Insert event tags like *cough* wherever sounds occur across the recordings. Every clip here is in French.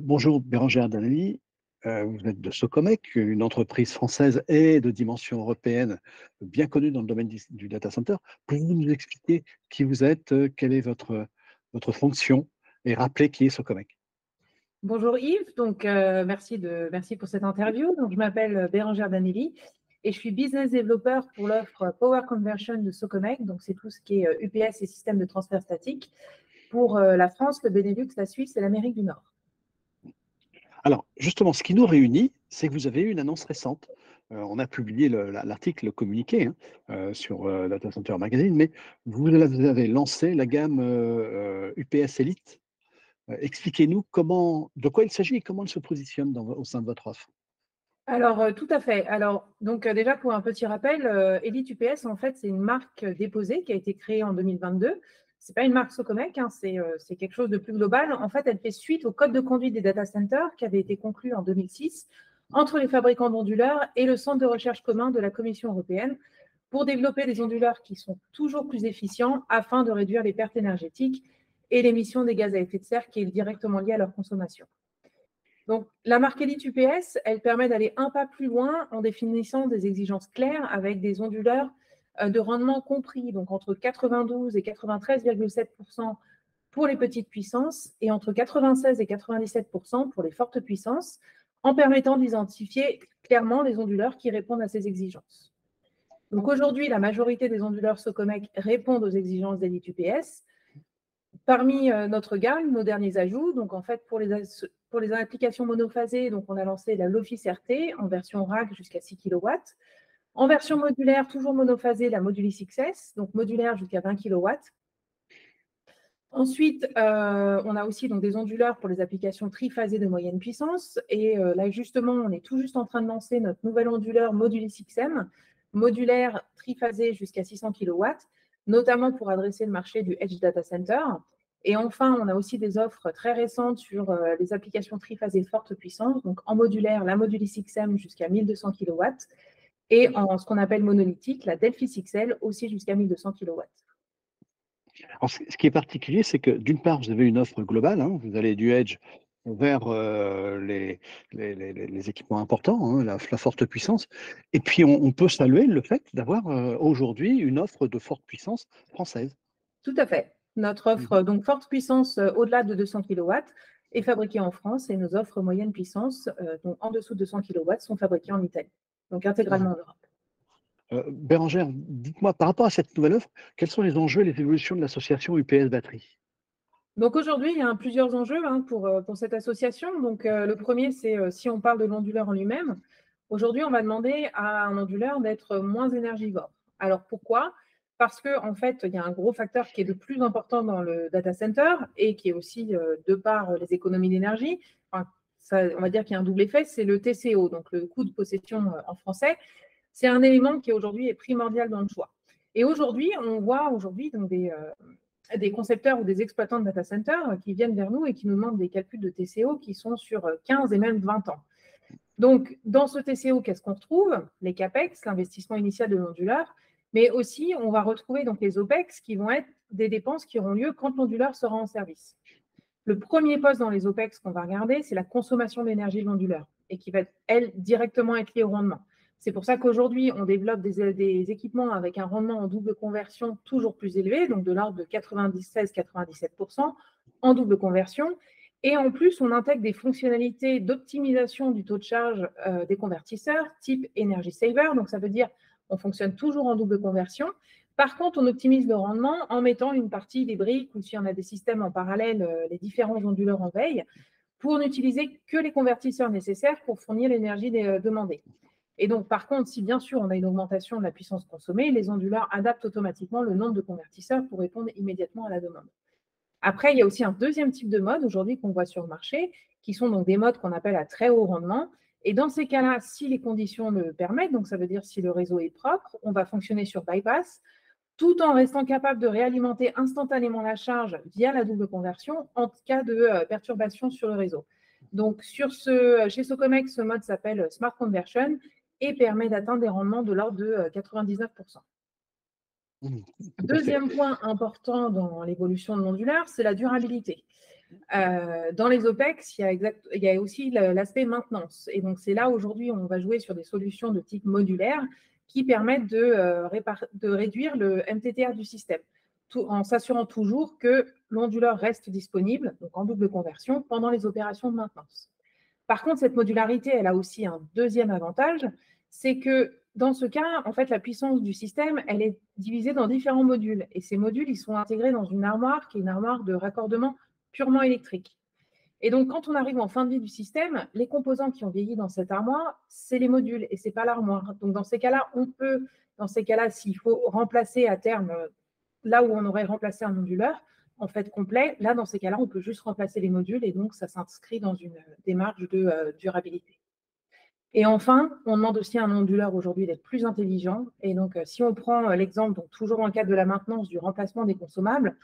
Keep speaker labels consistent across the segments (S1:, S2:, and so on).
S1: Bonjour, Bérangère Danelli. Vous êtes de Socomec, une entreprise française et de dimension européenne bien connue dans le domaine du, data center. Pouvez-vous nous expliquer qui vous êtes, quelle est votre, fonction et rappeler qui est Socomec?
S2: Bonjour Yves, donc merci, merci pour cette interview. Je m'appelle Bérangère Danelli et je suis business developer pour l'offre Power Conversion de Socomec. Donc, c'est tout ce qui est UPS et système de transfert statique pour la France, le Benelux, la Suisse et l'Amérique du Nord.
S1: Alors, justement, ce qui nous réunit, c'est que vous avez eu une annonce récente. Euh, on a publié l'article communiqué hein, euh, sur euh, Data Center Magazine, mais vous avez lancé la gamme UPS Elite. Expliquez-nous de quoi il s'agit et comment elle se positionne au sein de votre offre.
S2: Alors, tout à fait. Alors, donc déjà pour un petit rappel, Elite UPS, en fait, c'est une marque déposée qui a été créée en 2022 c'est pas une marque Socomec, hein, euh, c'est quelque chose de plus global. En fait, elle fait suite au code de conduite des data centers qui avait été conclu en 2006 entre les fabricants d'onduleurs et le centre de recherche commun de la Commission européenne pour développer des onduleurs qui sont toujours plus efficients afin de réduire les pertes énergétiques et l'émission des gaz à effet de serre qui est directement liée à leur consommation. Donc, la marque Elite UPS, elle permet d'aller un pas plus loin en définissant des exigences claires avec des onduleurs de rendement compris, donc entre 92 et 93,7 pour les petites puissances et entre 96 et 97% pour les fortes puissances, en permettant d'identifier clairement les onduleurs qui répondent à ces exigences. Donc aujourd'hui, la majorité des onduleurs Socomec répondent aux exigences d'Elite UPS. Parmi euh, notre gamme, nos derniers ajouts, donc en fait pour les, applications monophasées, donc on a lancé la Lofis RT en version rack jusqu'à 6 kW. En version modulaire, toujours monophasée, la Modulis XS, donc modulaire jusqu'à 20 kW. Ensuite, euh, on a aussi des onduleurs pour les applications triphasées de moyenne puissance. Et euh, là, justement, on est tout juste en train de lancer notre nouvel onduleur Modulis XM, modulaire triphasé jusqu'à 600 kW, notamment pour adresser le marché du Edge Data Center. Et enfin, on a aussi des offres très récentes sur euh, les applications triphasées forte puissance. Donc, en modulaire, la Modulis XM jusqu'à 1200 kW et en ce qu'on appelle monolithique, la Delphi XL aussi jusqu'à 1200 kW.
S1: Alors, ce qui est particulier, c'est que d'une part, vous avez une offre globale, hein, vous allez du Edge vers euh, les, les, équipements importants, hein, la, forte puissance, et puis on, peut saluer le fait d'avoir euh, aujourd'hui une offre de forte puissance française.
S2: Tout à fait. Notre offre, mmh. donc forte puissance euh, au-delà de 200 kW, est fabriquée en France et nos offres moyenne puissance, donc en dessous de 200 kW, sont fabriquées en Italie donc intégralement en Europe.
S1: Euh, Bérangère, dites-moi, par rapport à cette nouvelle offre, quels sont les enjeux et les évolutions de l'association UPS Batterie?
S2: Donc aujourd'hui, il y a plusieurs enjeux hein, pour, euh, pour, cette association. Donc euh, le premier, c'est si on parle de l'onduleur en lui-même, aujourd'hui, on va demander à un onduleur d'être moins énergivore. Alors pourquoi? Parce qu'en en fait, il y a un gros facteur qui est le plus important dans le data center et qui est aussi de par les économies d'énergie, on va dire qu'il y a un double effet, c'est le TCO, donc le coût de possession euh, en français. C'est un élément qui aujourd'hui est primordial dans le choix. Et aujourd'hui, on voit aujourd'hui des, euh, des concepteurs ou des exploitants de data centers qui viennent vers nous et qui nous demandent des calculs de TCO qui sont sur 15 et même 20 ans. Donc, dans ce TCO, qu'est-ce qu'on retrouve? Les CAPEX, l'investissement initial de l'onduleur, mais aussi on va retrouver donc les OPEX qui vont être des dépenses qui auront lieu quand l'onduleur sera en service. Le premier poste dans les OPEX qu'on va regarder, c'est la consommation d'énergie de l'onduleur et qui va, elle, directement être liée au rendement. C'est pour ça qu'aujourd'hui, on développe des, équipements avec un rendement en double conversion toujours plus élevé, donc de l'ordre de 96-97% en double conversion. Et en plus, on intègre des fonctionnalités d'optimisation du taux de charge euh, des convertisseurs type Energy Saver. Donc, ça veut dire on fonctionne toujours en double conversion, par contre, on optimise le rendement en mettant une partie des briques ou si on a des systèmes en parallèle, euh, les différents onduleurs en veille, pour n'utiliser que les convertisseurs nécessaires pour fournir l'énergie euh, demandée. Et donc, par contre, si bien sûr on a une augmentation de la puissance consommée, les onduleurs adaptent automatiquement le nombre de convertisseurs pour répondre immédiatement à la demande. Après, il y a aussi un deuxième type de mode aujourd'hui qu'on voit sur le marché, qui sont donc des modes qu'on appelle à très haut rendement. Et dans ces cas-là, si les conditions le permettent, donc ça veut dire si le réseau est propre, on va fonctionner sur bypass tout en restant capable de réalimenter instantanément la charge via la double conversion en cas de euh, perturbation sur le réseau. Donc, sur ce, chez Socomex, ce mode s'appelle Smart Conversion et permet d'atteindre des rendements de l'ordre de 99%. Euh, mmh, Deuxième point important dans l'évolution de l'onduleur, c'est la durabilité. dans les OPEX, il y a, exact, il y a aussi l'aspect maintenance. Et donc, c'est là aujourd'hui, on va jouer sur des solutions de type modulaire qui permettent de, de réduire le MTTR du système, en s'assurant toujours que l'onduleur reste disponible, donc en double conversion, pendant les opérations de maintenance. Par contre, cette modularité, elle a aussi un deuxième avantage, c'est que dans ce cas, en fait, la puissance du système, elle est divisée dans différents modules. Et ces modules, ils sont intégrés dans une armoire qui est une armoire de raccordement purement électrique. Et donc, quand on arrive en fin de vie du système, les composants qui ont vieilli dans cette armoire, c'est les modules et ce n'est pas l'armoire. Donc, dans ces cas-là, on peut, dans ces cas-là, s'il faut remplacer à terme là où on aurait remplacé un onduleur, en fait complet, là, dans ces cas-là, on peut juste remplacer les modules et donc ça s'inscrit dans une démarche de euh, durabilité. Et enfin, on demande aussi à un onduleur aujourd'hui d'être plus intelligent. Et donc, euh, si on prend euh, l'exemple, donc toujours dans le cadre de la maintenance du remplacement des consommables,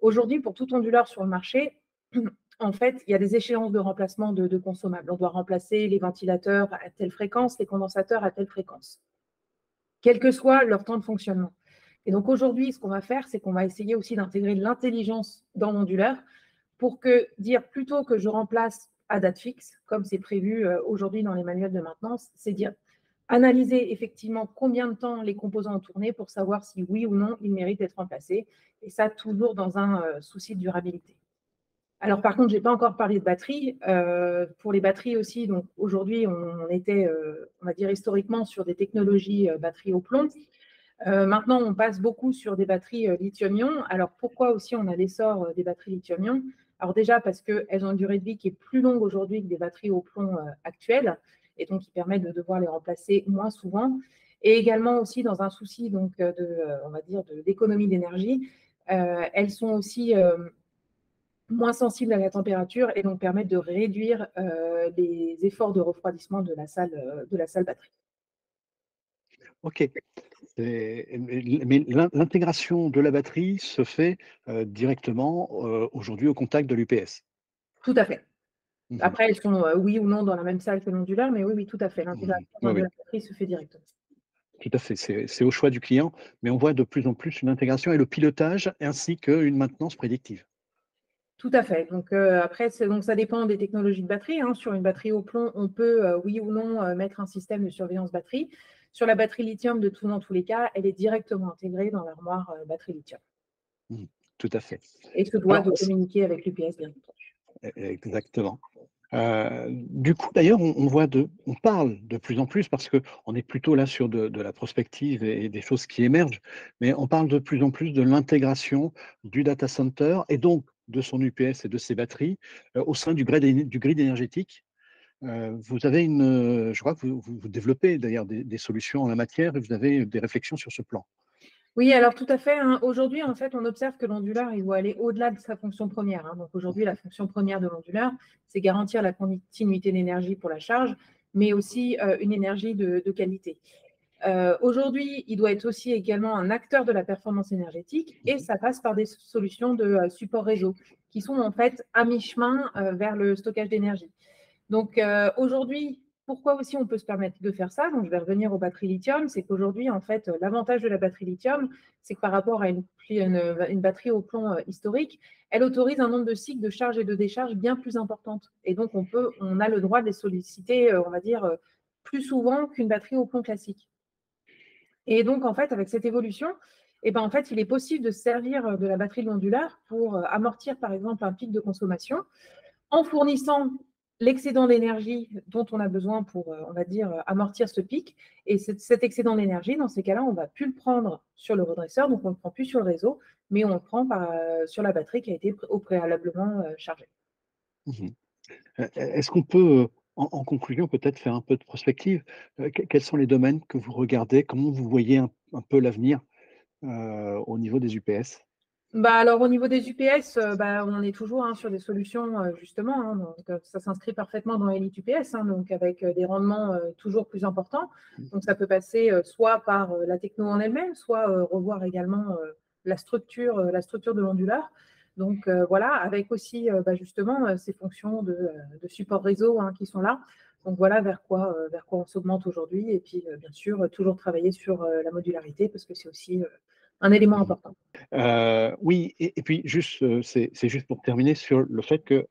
S2: aujourd'hui, pour tout onduleur sur le marché, *clears throat* en fait, il y a des échéances de remplacement de, consommables. On doit remplacer les ventilateurs à telle fréquence, les condensateurs à telle fréquence, quel que soit leur temps de fonctionnement. Et donc aujourd'hui, ce qu'on va faire, c'est qu'on va essayer aussi d'intégrer l'intelligence dans l'onduleur pour que dire plutôt que je remplace à date fixe, comme c'est prévu euh, aujourd'hui dans les manuels de maintenance, c'est dire analyser effectivement combien de temps les composants ont tourné pour savoir si oui ou non ils méritent d'être remplacés. Et ça, toujours dans un euh, souci de durabilité. Alors par contre, je n'ai pas encore parlé de batterie. Euh, pour les batteries aussi, donc aujourd'hui, on était, on va dire historiquement, sur des technologies batteries au plomb. maintenant, on passe beaucoup sur des batteries lithium-ion. Alors pourquoi aussi on a l'essor des batteries lithium-ion? Alors déjà parce qu'elles ont une durée de vie qui est plus longue aujourd'hui que des batteries au plomb euh, actuelles, et donc qui permet de devoir les remplacer moins souvent. Et également aussi dans un souci donc euh, euh, on va dire, d'économie d'énergie, elles sont aussi moins sensibles à la température et donc permettent de réduire les efforts de refroidissement de la salle, de la salle batterie.
S1: Ok. Mais l'intégration de la batterie se fait directement aujourd'hui au contact de l'UPS.
S2: Tout à fait. Mmh Après, elles sont oui ou non dans la même salle que l'ondulaire, mais oui, oui, tout à fait. Mmh l'intégration de la batterie se fait directement.
S1: Tout à fait, c'est au choix du client, mais on voit de plus en plus une intégration et le pilotage ainsi qu'une maintenance prédictive.
S2: Tout à fait. Donc après, donc ça dépend des technologies de batterie. Hein. Sur une batterie au plomb, on peut oui ou non mettre un système de surveillance batterie. Sur la batterie lithium, de tout dans tous les cas, elle est directement intégrée dans l'armoire euh, batterie lithium.
S1: Mmh, tout à fait.
S2: Et se doit de communiquer avec l'UPS, bien entendu.
S1: E, exactement. Euh, du coup, d'ailleurs, on, voit de, on parle de plus en plus parce qu'on est plutôt là sur de, la prospective et, des choses qui émergent, mais on parle de plus en plus de l'intégration du data center et donc de son UPS et de ses batteries euh, au sein du grid, du grid énergétique vous avez une, je crois que vous, développez d'ailleurs des, solutions en la matière et vous avez des réflexions sur ce plan.
S2: Oui, alors tout à fait. Hein. Aujourd'hui, en fait, on observe que l'onduleur, il doit aller au-delà de sa fonction première. Hein. Donc aujourd'hui, la fonction première de l'onduleur, c'est garantir la continuité d'énergie pour la charge, mais aussi une énergie de, qualité. Aujourd'hui, il doit être aussi également un acteur de la performance énergétique et mmh ça passe par des solutions de support réseau qui sont en fait à mi-chemin vers le stockage d'énergie. Donc euh, aujourd'hui, pourquoi aussi on peut se permettre de faire ça? Donc je vais revenir aux batteries lithium, c'est qu'aujourd'hui, en fait, l'avantage de la batterie lithium, c'est que par rapport à une, batterie au plomb euh, historique, elle autorise un nombre de cycles de charge et de décharge bien plus importante. Et donc on peut, on a le droit de les solliciter, euh, on va dire, plus souvent qu'une batterie au plomb classique. Et donc en fait, avec cette évolution, eh ben, en fait, il est possible de servir de la batterie de l'onduleur pour amortir par exemple un pic de consommation en fournissant l'excédent d'énergie dont on a besoin pour, euh, on va dire, euh, amortir ce pic. Et cet excédent d'énergie, dans ces cas-là, on ne va plus le prendre sur le redresseur, donc on ne le prend plus sur le réseau, mais on le prend euh, sur la batterie qui a été au préalablement chargée.
S1: Mmh est-ce qu'on peut, en, conclusion, peut-être faire un peu de prospective Quels sont les domaines que vous regardez? Comment vous voyez un, peu l'avenir au niveau des UPS
S2: bah, alors, au niveau des UPS, euh, bah, on est toujours hein, sur des solutions, euh, justement. Hein, donc, euh, ça s'inscrit parfaitement dans Elite UPS, hein, donc avec des rendements toujours plus importants. Mmh. Donc, ça peut passer soit par la techno en elle-même, soit revoir également la, structure, la structure de l'onduleur. Donc, voilà, avec aussi bah, justement ces fonctions de, support réseau qui sont là. Donc, voilà vers quoi, vers quoi on s'augmente aujourd'hui. Et puis, bien sûr, toujours travailler sur la modularité parce que c'est aussi un élément
S1: Mmh
S2: important.
S1: oui, et, puis juste, c'est juste pour terminer sur le fait que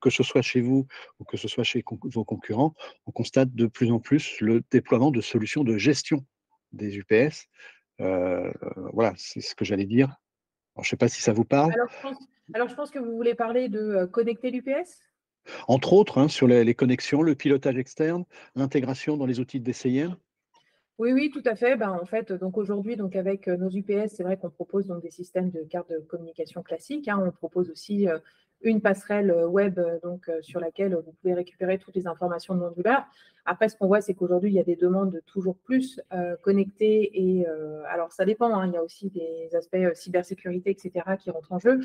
S1: que ce soit chez vous ou que ce soit chez vos concurrents, on constate de plus en plus le déploiement de solutions de gestion des UPS. voilà, c'est ce que j'allais dire. Je ne sais pas si ça vous parle.
S2: Alors je, pense, que vous voulez parler de connecter l'UPS
S1: Entre autres, hein, sur les, connexions, le pilotage externe, l'intégration dans les outils de DCIM.
S2: Oui, oui, tout à fait. Ben, en fait, donc aujourd'hui, donc avec nos UPS, c'est vrai qu'on propose donc des systèmes de cartes de communication classiques. Hein. On propose aussi une passerelle euh, web euh, donc, euh, sur laquelle vous pouvez récupérer toutes les informations de l'onduleur. Après, ce qu'on voit, c'est qu'aujourd'hui, il y a des demandes toujours plus connectées. Et alors, ça dépend. Hein, il y a aussi des aspects cybersécurité, etc., qui rentrent en jeu.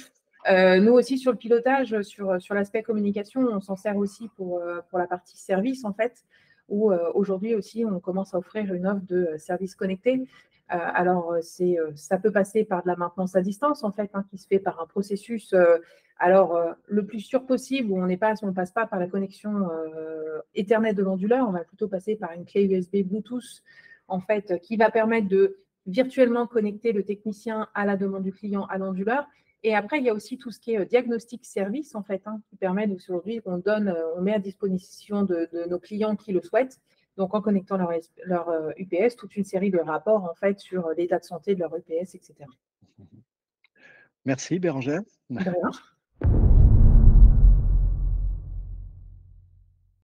S2: nous aussi, sur le pilotage, sur, sur l'aspect communication, on s'en sert aussi pour, pour la partie service, en fait, où aujourd'hui aussi, on commence à offrir une offre de services connectés. alors, c'est, ça peut passer par de la maintenance à distance, en fait, hein, qui se fait par un processus alors, euh, le plus sûr possible, où on ne passe pas par la connexion euh, Ethernet de l'onduleur, on va plutôt passer par une clé USB Bluetooth, en fait, qui va permettre de virtuellement connecter le technicien à la demande du client à l'onduleur. Et après, il y a aussi tout ce qui est euh, diagnostic service, en fait, hein, qui permet aujourd'hui qu'on donne, on met à disposition de, nos clients qui le souhaitent, donc en connectant leur, leur UPS, toute une série de rapports, en fait, sur l'état de santé de leur UPS, etc.
S1: Merci, Bérangère.